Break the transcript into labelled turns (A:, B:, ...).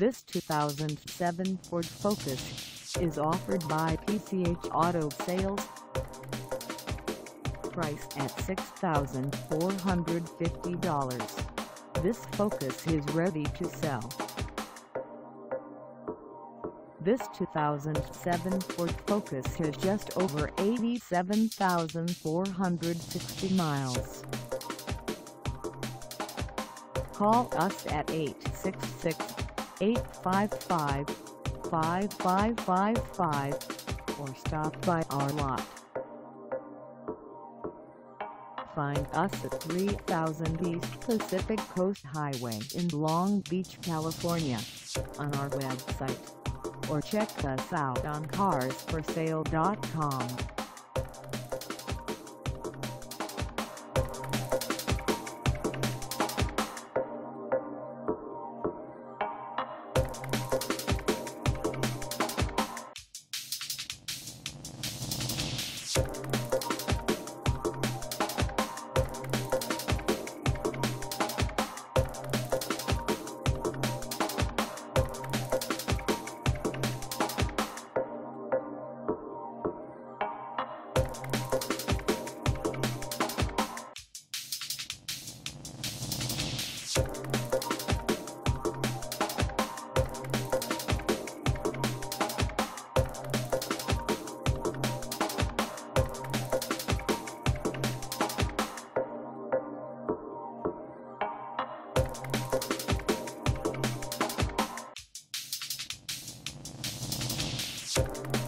A: This 2007 Ford Focus is offered by PCH Auto Sales. Price at $6,450. This Focus is ready to sell. This 2007 Ford Focus has just over 87,460 miles. Call us at 866-855-5555 or stop by our lot. Find us at 3000 East Pacific Coast Highway in Long Beach, California on our website or check us out on carsforsale.com.
B: Thank